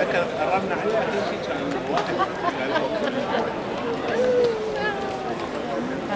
ذكر قربنا عليها تمشي